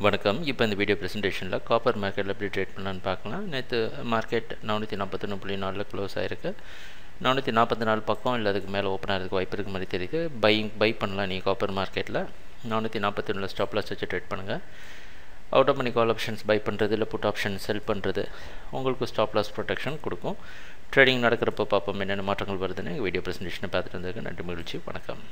வணக்கம். இப்போ இந்த வீடியோ ப்ரெசன்டேஷனில் காப்பர் மார்க்கெட்டில் எப்படி ட்ரேட் பண்ணலான்னு பார்க்கலாம். நேற்று மார்க்கெட் நானூற்றி நாற்பத்தொன்று புள்ளி நாலில் க்ளோஸ் ஆகிருக்கு நானூற்றி நாற்பத்தி நாலு பக்கம் இல்லை அதுக்கு மேலே ஓப்பன் ஆகிறதுக்கு வாய்ப்பு இருக்க மாதிரி தெரியுது. பையிங் பை பண்ணலாம் நீங்கள் காப்பர் மார்க்கெட்டில் நானூற்றி நாற்பத்தி ஒன்றில் ஸ்டாப் லாஸ் வச்சு ட்ரேட் பண்ணுங்கள் out of money call options buy பண்ணுறது இல்லை புட் ஆப்ஷன் செல் பண்ணுறது உங்களுக்கு ஸ்டாப் லாஸ் ப்ரொடெக்ஷன் கொடுக்கும். ட்ரேடிங் நடக்கிறப்ப பார்ப்போம் என்னென்ன மாற்றங்கள் வருதுன்னு. வீடியோ ப்ரெசன்டேஷனை பார்த்துட்டு இருந்ததுக்கு நன்றி மகிழ்ச்சி வணக்கம்.